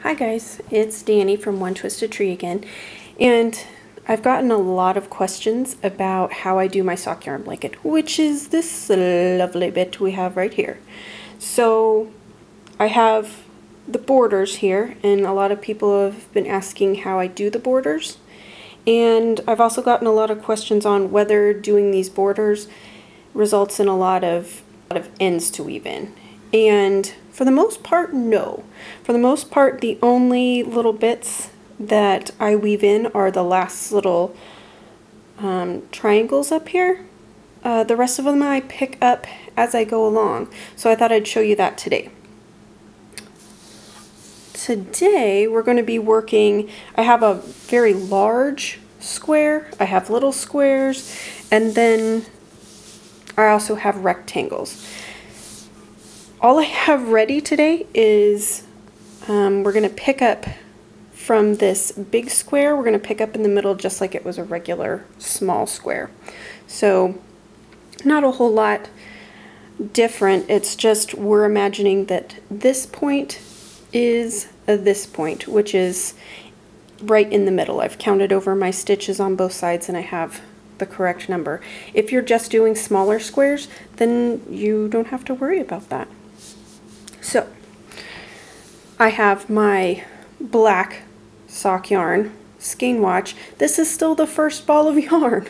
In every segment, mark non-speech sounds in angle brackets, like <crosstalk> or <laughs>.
Hi guys, it's Danie from One Twisted Tree again, and I've gotten a lot of questions about how I do my sock yarn blanket, which is this lovely bit we have right here. So I have the borders here, and a lot of people have been asking how I do the borders. And I've also gotten a lot of questions on whether doing these borders results in a lot of, a lot of ends to weave in. And for the most part, no. For the most part, the only little bits that I weave in are the last little um, triangles up here. Uh, the rest of them I pick up as I go along. So I thought I'd show you that today. Today we're going to be working, I have a very large square, I have little squares, and then I also have rectangles all I have ready today is um, we're going to pick up from this big square, we're going to pick up in the middle just like it was a regular small square. So not a whole lot different, it's just we're imagining that this point is this point, which is right in the middle. I've counted over my stitches on both sides and I have the correct number. If you're just doing smaller squares, then you don't have to worry about that. So I have my black sock yarn skein watch. This is still the first ball of <laughs> yarn.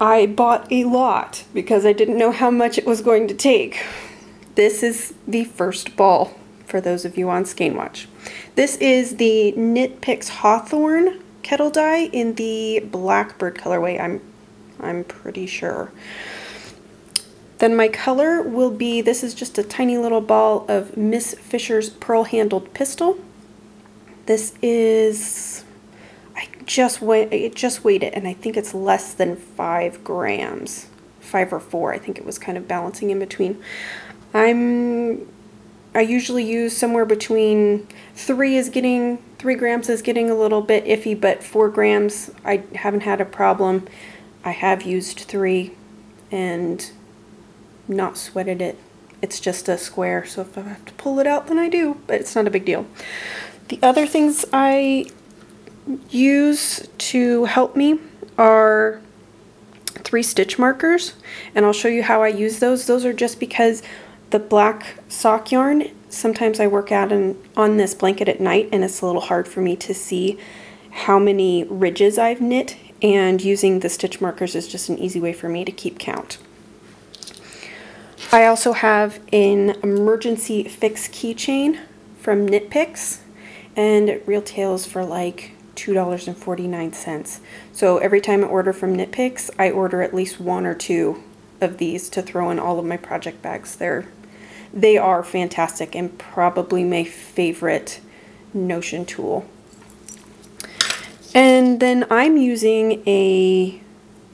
I bought a lot because I didn't know how much it was going to take. This is the first ball for those of you on Skein Watch. This is the Knit Picks Hawthorne kettle dye in the Blackbird colorway, I'm, I'm pretty sure. Then my color will be, this is just a tiny little ball of Miss Fisher's Pearl Handled Pistol. This is, I just weighed, I just weighed it and I think it's less than five grams. Five or four, I think it was kind of balancing in between. I'm, I usually use somewhere between three is getting, three grams is getting a little bit iffy, but four grams, I haven't had a problem. I have used three and not sweated it. It's just a square, so if I have to pull it out, then I do, but it's not a big deal. The other things I use to help me are three stitch markers, and I'll show you how I use those. Those are just because the black sock yarn, sometimes I work out on this blanket at night, and it's a little hard for me to see how many ridges I've knit, and using the stitch markers is just an easy way for me to keep count. I also have an emergency fix keychain from Knit Picks and it retails for like $2.49. So every time I order from Knit Picks, I order at least one or two of these to throw in all of my project bags. They're they are fantastic and probably my favorite Notion tool. And then I'm using a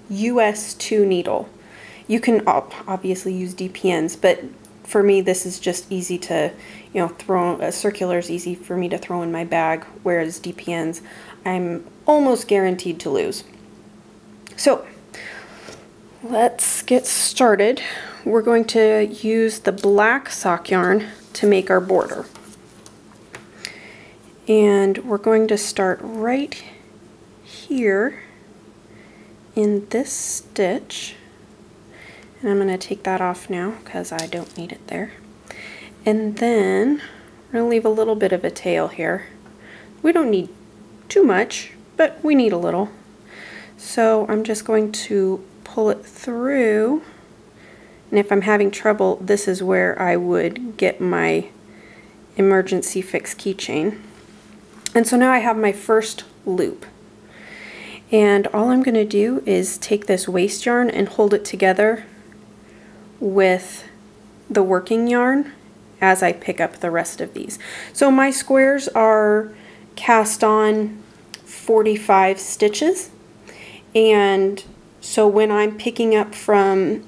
US 2 needle. You can obviously use DPNs, but for me this is just easy to, you know, throw, a circular is easy for me to throw in my bag, whereas DPNs I'm almost guaranteed to lose. So let's get started. We're going to use the black sock yarn to make our border. And we're going to start right here in this stitch and I'm going to take that off now because I don't need it there. And then I'm going to leave a little bit of a tail here. We don't need too much, but we need a little. So I'm just going to pull it through. And if I'm having trouble, this is where I would get my emergency fix keychain. And so now I have my first loop. And all I'm going to do is take this waste yarn and hold it together with the working yarn as I pick up the rest of these. So my squares are cast on 45 stitches and so when I'm picking up from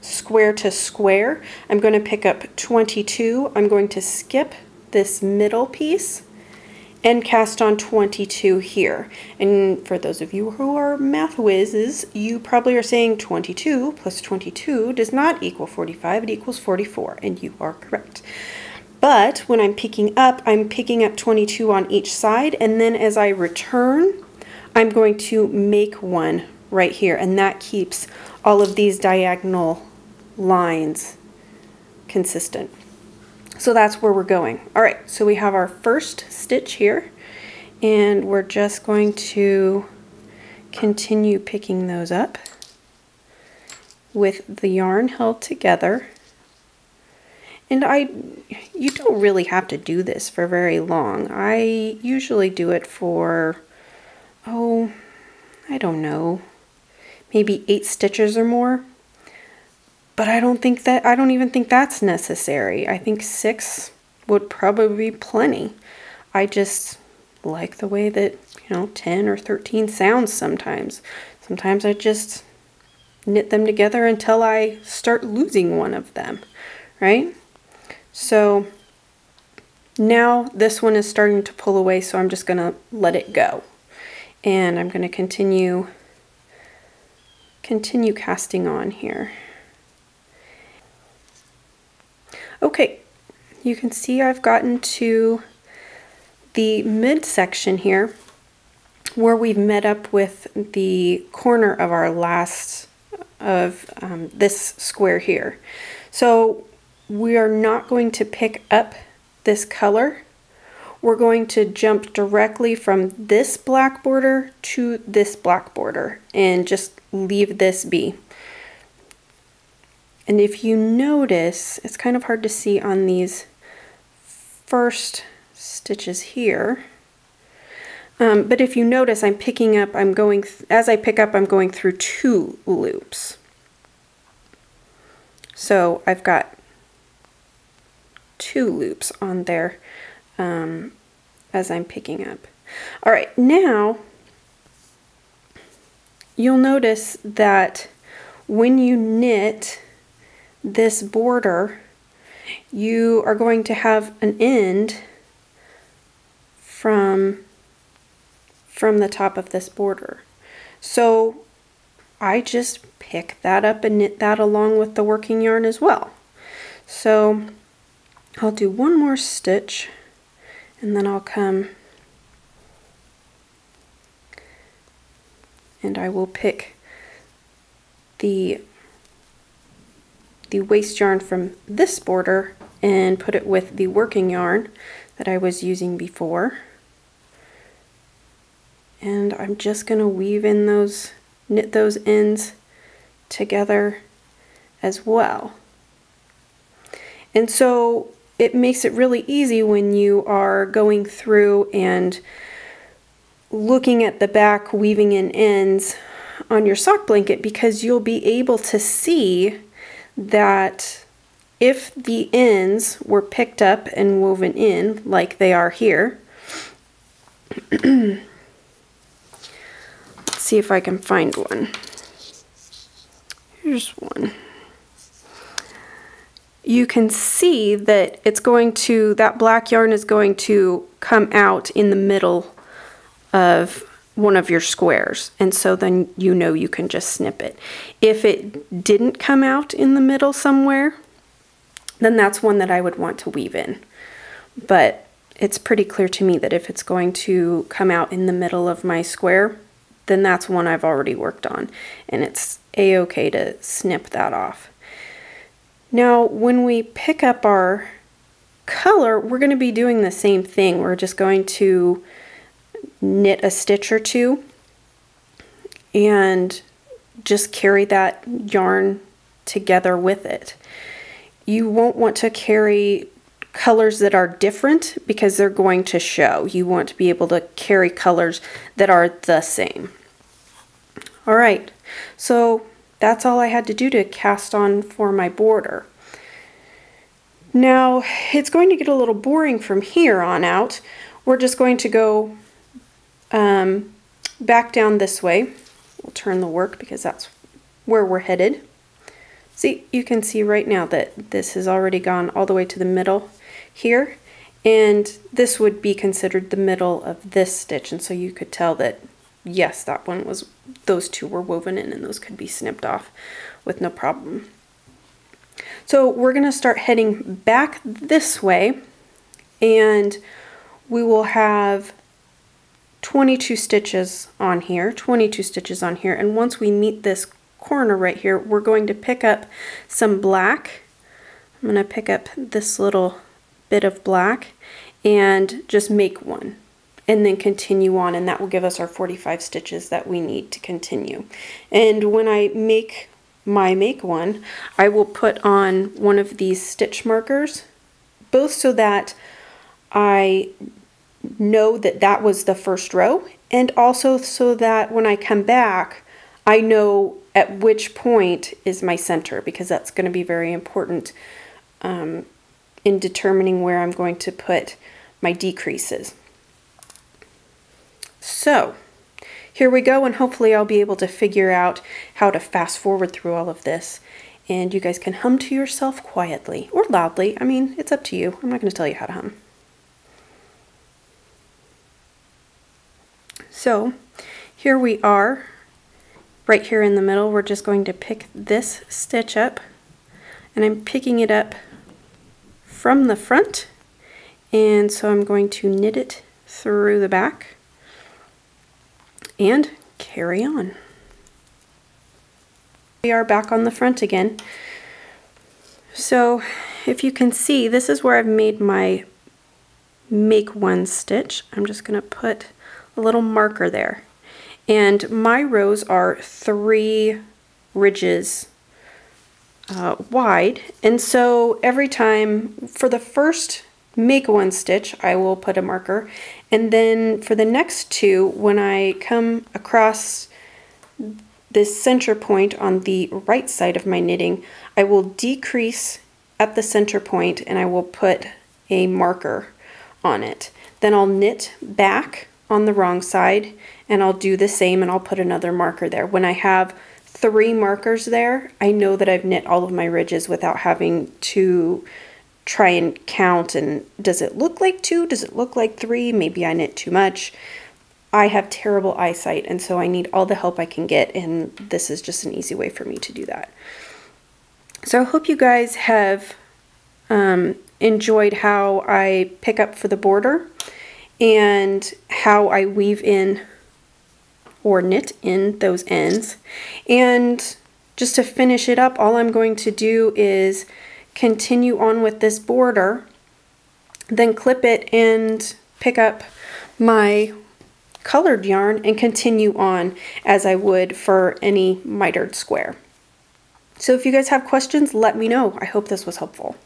square to square I'm going to pick up 22. I'm going to skip this middle piece and cast on 22 here. And for those of you who are math whizzes, you probably are saying 22 plus 22 does not equal 45, it equals 44, and you are correct. But when I'm picking up, I'm picking up 22 on each side, and then as I return, I'm going to make one right here, and that keeps all of these diagonal lines consistent. So that's where we're going. All right, so we have our first stitch here, and we're just going to continue picking those up with the yarn held together. And I, you don't really have to do this for very long. I usually do it for, oh, I don't know, maybe eight stitches or more. But I don't think that, I don't even think that's necessary. I think six would probably be plenty. I just like the way that, you know, 10 or 13 sounds sometimes. Sometimes I just knit them together until I start losing one of them, right? So now this one is starting to pull away, so I'm just going to let it go. And I'm going to continue continue casting on here. Okay, you can see I've gotten to the midsection here where we've met up with the corner of our last of um, this square here. So we are not going to pick up this color. We're going to jump directly from this black border to this black border and just leave this be. And if you notice, it's kind of hard to see on these first stitches here. Um, but if you notice, I'm picking up, I'm going, as I pick up, I'm going through two loops. So I've got two loops on there um, as I'm picking up. All right, now you'll notice that when you knit this border, you are going to have an end from, from the top of this border. So I just pick that up and knit that along with the working yarn as well. So I'll do one more stitch and then I'll come and I will pick the the waste yarn from this border and put it with the working yarn that I was using before and I'm just going to weave in those, knit those ends together as well. And so it makes it really easy when you are going through and looking at the back weaving in ends on your sock blanket because you'll be able to see that if the ends were picked up and woven in like they are here <clears throat> see if I can find one. Here's one. You can see that it's going to, that black yarn is going to come out in the middle of one of your squares and so then you know you can just snip it. If it didn't come out in the middle somewhere then that's one that I would want to weave in. But it's pretty clear to me that if it's going to come out in the middle of my square then that's one I've already worked on and it's a-okay to snip that off. Now when we pick up our color we're going to be doing the same thing. We're just going to knit a stitch or two and just carry that yarn together with it. You won't want to carry colors that are different because they're going to show. You want to be able to carry colors that are the same. All right, so that's all I had to do to cast on for my border. Now, it's going to get a little boring from here on out. We're just going to go um, back down this way. We'll turn the work because that's where we're headed. See, you can see right now that this has already gone all the way to the middle here. And this would be considered the middle of this stitch. And so you could tell that yes, that one was, those two were woven in and those could be snipped off with no problem. So we're going to start heading back this way and we will have 22 stitches on here, 22 stitches on here, and once we meet this corner right here, we're going to pick up some black. I'm going to pick up this little bit of black and just make one and then continue on and that will give us our 45 stitches that we need to continue. And when I make my make one, I will put on one of these stitch markers, both so that I know that that was the first row and also so that when I come back, I know at which point is my center because that's going to be very important um, in determining where I'm going to put my decreases. So here we go and hopefully I'll be able to figure out how to fast forward through all of this and you guys can hum to yourself quietly or loudly. I mean, it's up to you. I'm not going to tell you how to hum. So here we are right here in the middle. We're just going to pick this stitch up and I'm picking it up from the front and so I'm going to knit it through the back and carry on. We are back on the front again. So if you can see, this is where I've made my make one stitch. I'm just going to put a little marker there. And my rows are three ridges uh, wide. And so every time for the first make one stitch, I will put a marker. And then for the next two, when I come across this center point on the right side of my knitting, I will decrease at the center point and I will put a marker on it. Then I'll knit back on the wrong side and I'll do the same and I'll put another marker there. When I have three markers there, I know that I've knit all of my ridges without having to try and count and does it look like two? Does it look like three? Maybe I knit too much. I have terrible eyesight and so I need all the help I can get and this is just an easy way for me to do that. So I hope you guys have um, enjoyed how I pick up for the border and how I weave in or knit in those ends. And just to finish it up, all I'm going to do is continue on with this border, then clip it and pick up my colored yarn and continue on as I would for any mitered square. So if you guys have questions, let me know. I hope this was helpful.